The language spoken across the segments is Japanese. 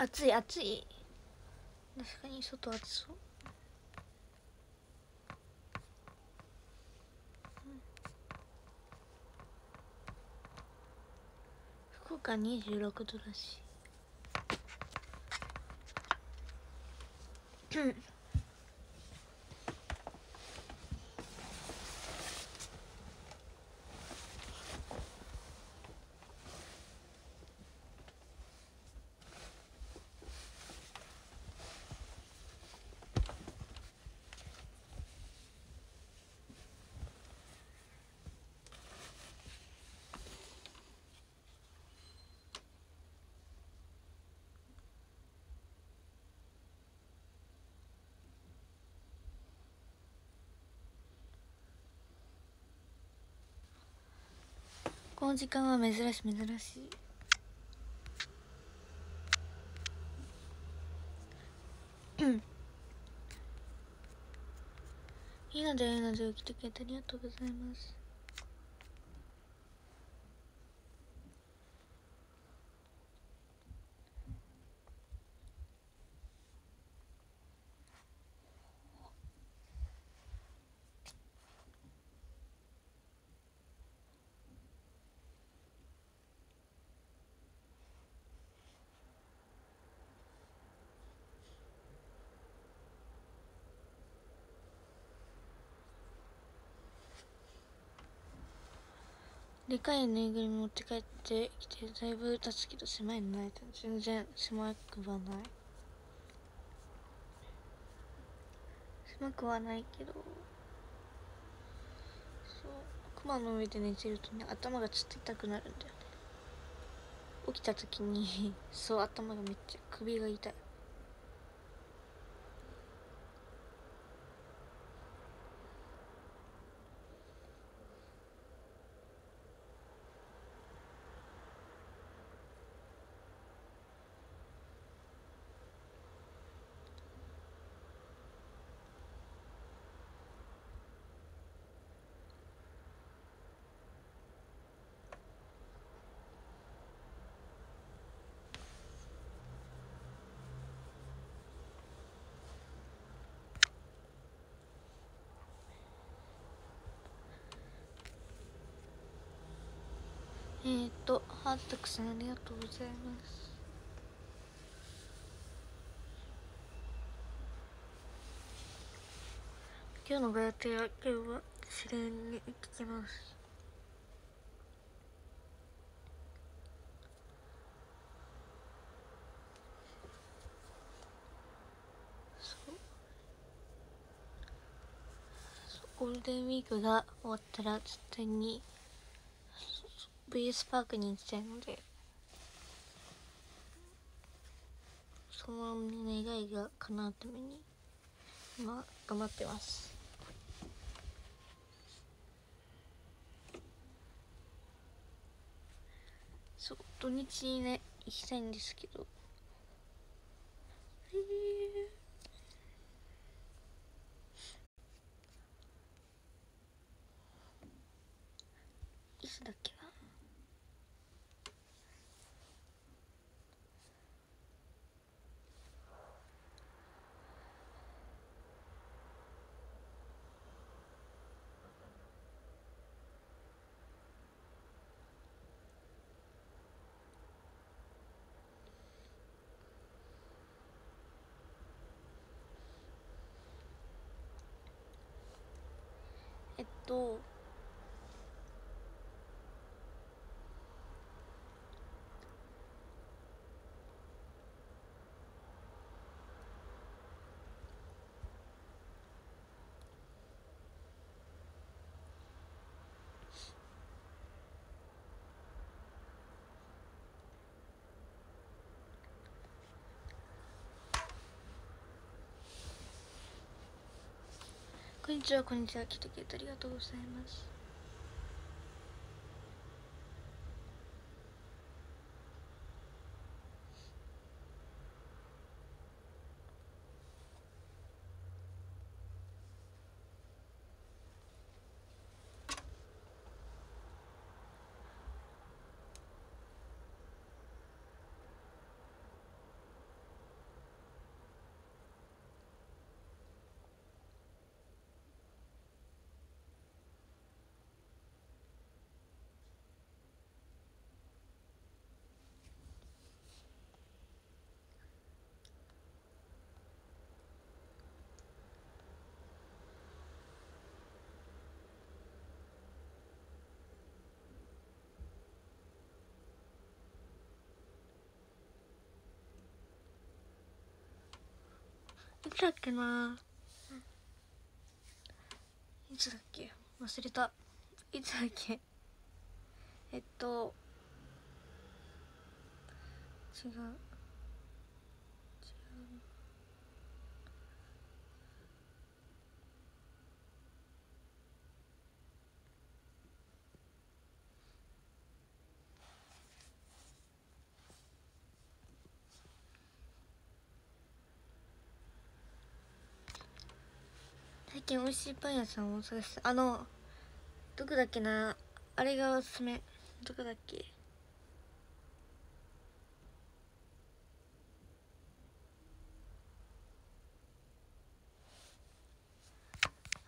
暑い暑い。確かに外暑そう。うん。福岡26度だし。うん。この時間は珍しい珍しい。うん。いいのでいいので起きてくれてありがとうございます。でかいぬいぐるみ持って帰ってきてだいぶ経つけど狭いのないと。全然狭くはない。狭くはないけど。そう。熊の上で寝てるとね頭がちょっと痛くなるんだよね。起きた時にそう頭がめっちゃ首が痛い。えー、っとハートたくさんありがとうございます。今日のご予定は今日は自然に行ってきます。ゴールデンウィークが終わったら絶対に VS パークに行きたいのでその願いが叶うために今頑張ってます。そう土日にね行きたいんですけど。えーいつだっけなえこんにちはこんにちは来てくれてありがとうございます。いつだっけな。いつだっけ。忘れた。いつだっけ。えっと違う。近美味しいパン屋さんを探してあのどこだっけな？あれがおすすめ。どこだっけ？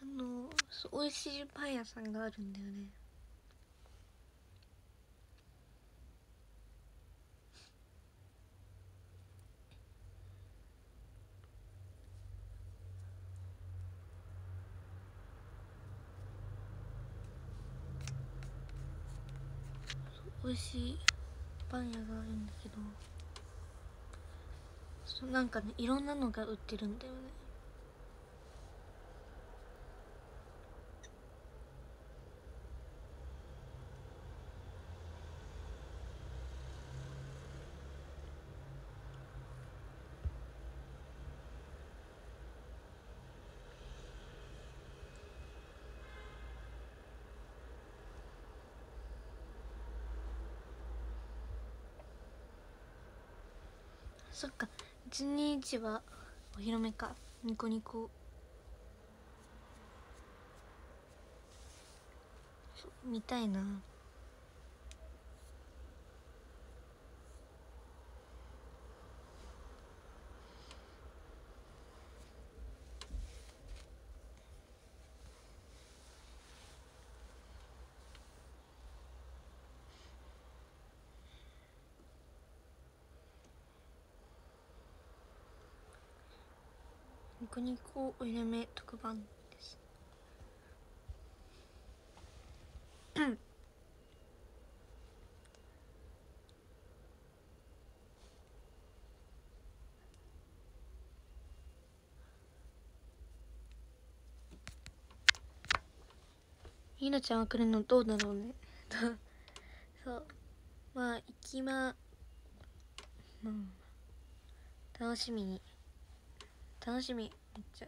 あの美味しいパン屋さんがあるんだよね。パン屋があるんだけどなんかねいろんなのが売ってるんだよね。そっか。12日はお披露目か。ニコニコ。そう見たいな。ニコニコお披露目特番です。ひなちゃんは来るのどうだろうね。そう。まあ行きまうん。楽しみに。楽しみ。っちゃ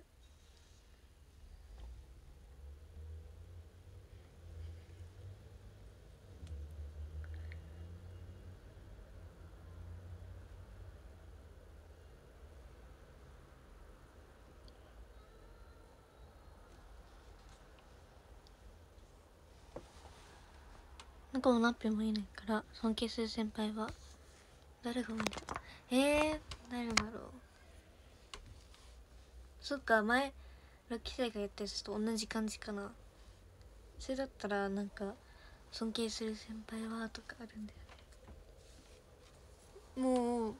中もなっぴもいないから尊敬する先輩は誰が多いんだ？えー、誰だろう？そっか前ラッキーサイがやったやつと同じ感じかな。それだったらなんか尊敬する先輩はとかあるんだよね。もう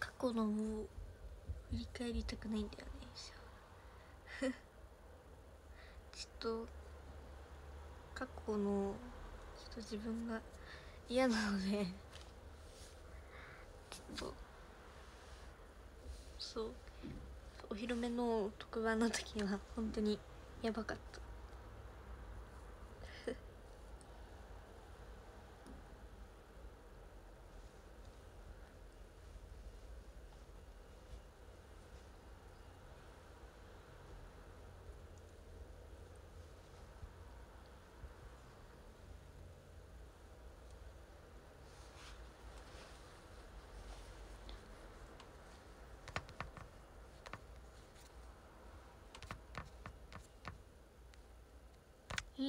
過去のもう振り返りたくないんだよね ちょっと過去のちょっと自分が嫌なので ちょっとそう。お披露目の特番の時は本当にやばかった。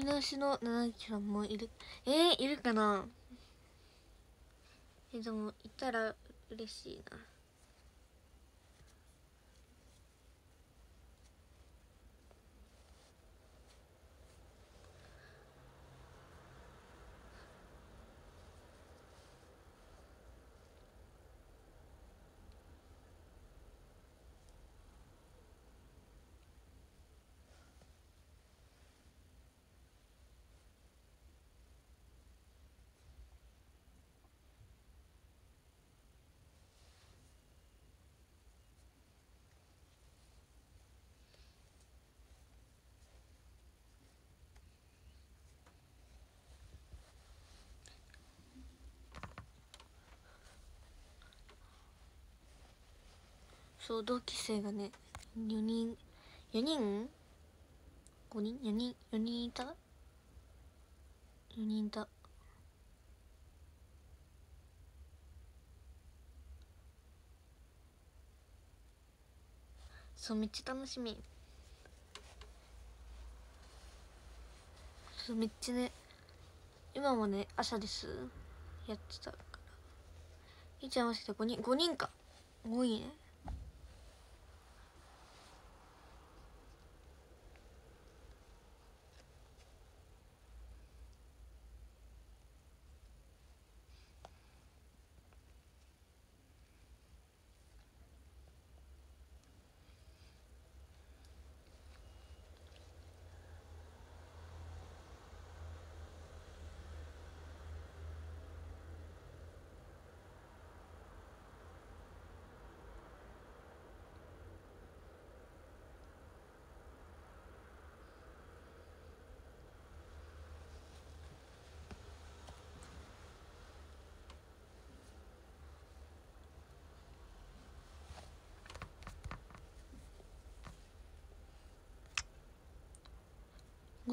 言い直しの七木さんもいる。えー、いるかな？えでもいたら嬉しいな。そう同期生がね4人4人 ?5 人 ?4 人？4人いた ?4 人いた。そうめっちゃ楽しみ。そうめっちゃね今もね朝です。やってたから。いちゃん合わせて5人？5人か。多いね。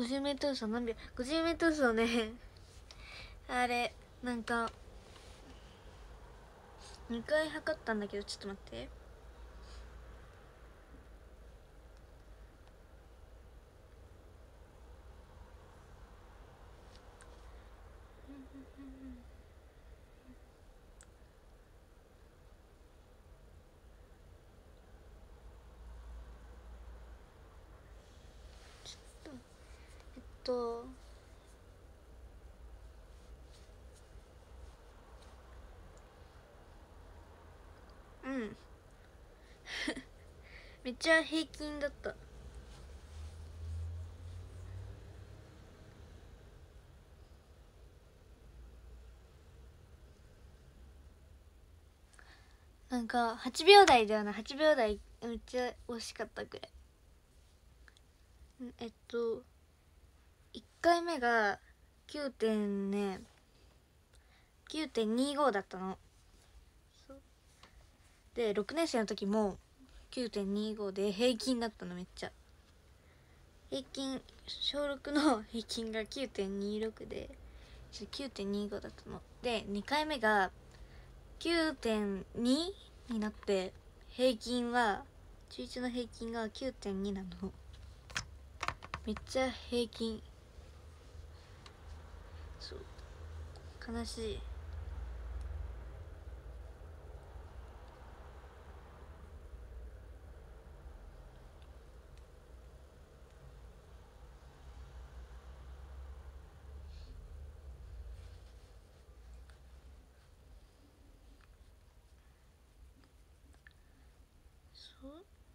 50メートル走何秒50メートル走ねあれなんか2回測ったんだけどちょっと待って。と。うん。めっちゃ平均だった。なんか8秒台ではな。い8秒台めっちゃ惜しかったくらい。えっと。回目が9点ね9.25だったの。で6年生の時も9.25で平均だったのめっちゃ。平均小6の平均が9.26で9.25だったの。で2回目が9.2になって平均は中1の平均が9.2なの。めっちゃ平均そう。悲しい。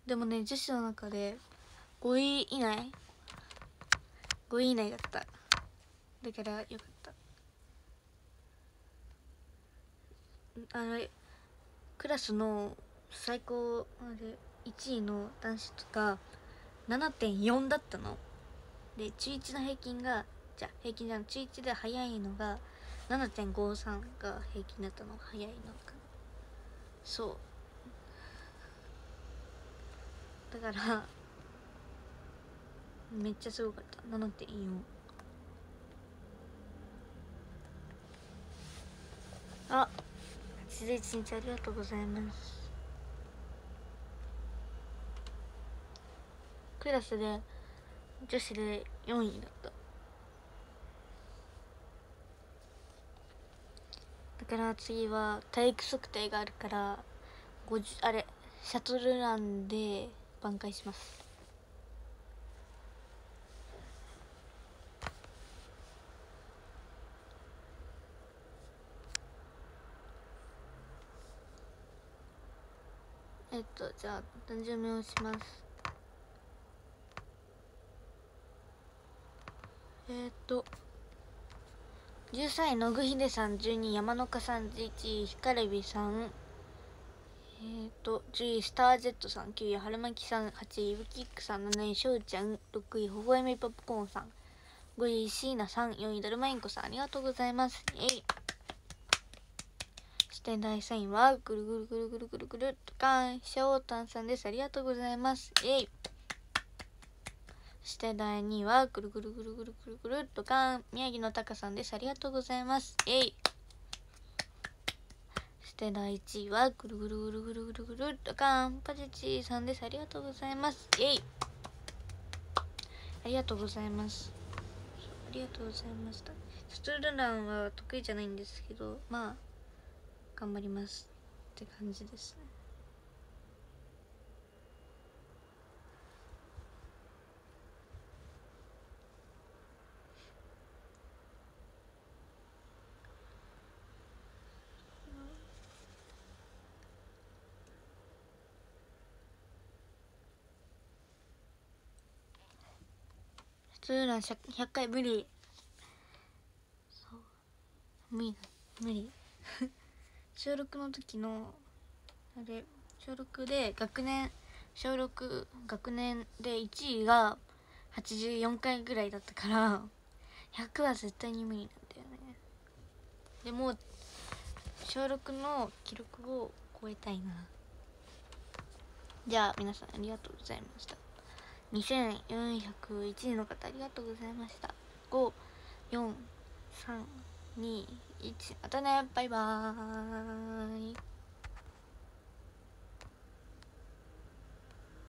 でもね女子の中で5位以内？5位以内だった。だからよかった。あれクラスの最高あれ1位の男子とか7.4だったの。で中1の平均がじゃ平均じゃん中1で速いのが7.53が平均だったの速いのかそう。だからめっちゃすごかった。7.4あ81日ありがとうございますクラスで女子で4位だっただから次は体育測定があるから50あれシャトルランで挽回しますえっとじゃあ誕生日をします。えっと13歳野具秀さん12山中さん11位ヒカレビさん。えっ、と10位スタージェットさん9位春巻さん8位ウキックさん7位しょうちゃん6位ほほえみポップコーンさん。5位椎名さん4位だるまインコさんありがとうございます。えいそして第3位はぐるぐるぐるぐるぐるぐるっとかんしょうたんさんです。ありがとうございます。えいそして第2位はぐるぐるぐるぐるぐるぐるっとかん宮城のたかさんです。ありがとうございます。えいそして第1位はぐるぐるぐるぐるぐるぐるっとかんパチチさんです。ありがとうございます。えいありがとうございます。ありがとうございました。ストルランは得意じゃないんですけどまあ頑張りますって感じですね。ストゥルラン100回無理そう。無理無理。小6の時のあれ小6で学年小6学年で1位が84回ぐらいだったから100は絶対に無理なんだよね。でも小6の記録を超えたいな。じゃあ皆さんありがとうございました。2401人の方ありがとうございました。54321またね。バイバーイ。